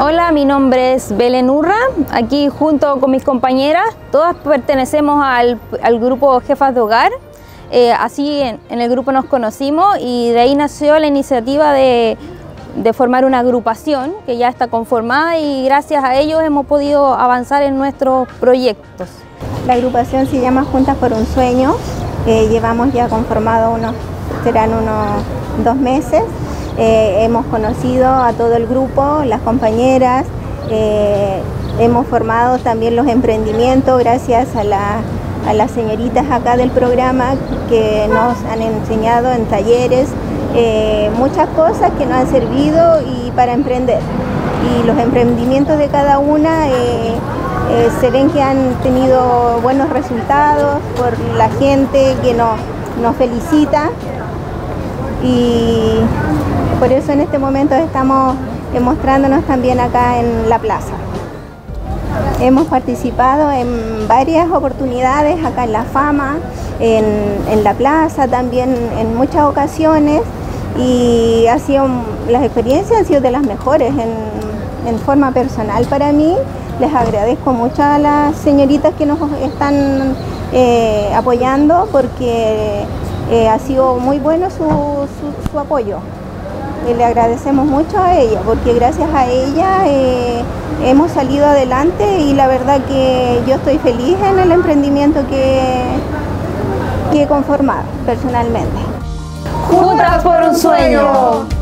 hola, mi nombre es Belén Urra, aquí junto con mis compañeras, todas pertenecemos al, grupo Jefas de Hogar, eh, así en, el grupo nos conocimos y de ahí nació la iniciativa de, de, formar una agrupación que ya está conformada y gracias a ellos hemos podido avanzar en nuestros proyectos. La agrupación se llama Juntas por un Sueño, eh, llevamos ya conformado unos, serán unos dos meses eh, hemos conocido a todo el grupo, las compañeras, eh, hemos formado también los emprendimientos gracias a, las señoritas acá del programa que nos han enseñado en talleres eh, muchas cosas que nos han servido y para emprender. Y los emprendimientos de cada una se ven que han tenido buenos resultados por la gente que nos, nos felicita y por eso en este momento estamos mostrándonos también acá en la plaza. Hemos participado en varias oportunidades acá en La Fama, en, la plaza también en muchas ocasiones y ha sido, las experiencias han sido de las mejores en, forma personal para mí. Les agradezco mucho a las señoritas que nos están eh, apoyando porque eh, ha sido muy bueno su apoyo le agradecemos mucho a ella, porque gracias a ella eh, hemos salido adelante y la verdad que yo estoy feliz en el emprendimiento que, que he conformado personalmente. Juntas por un sueño.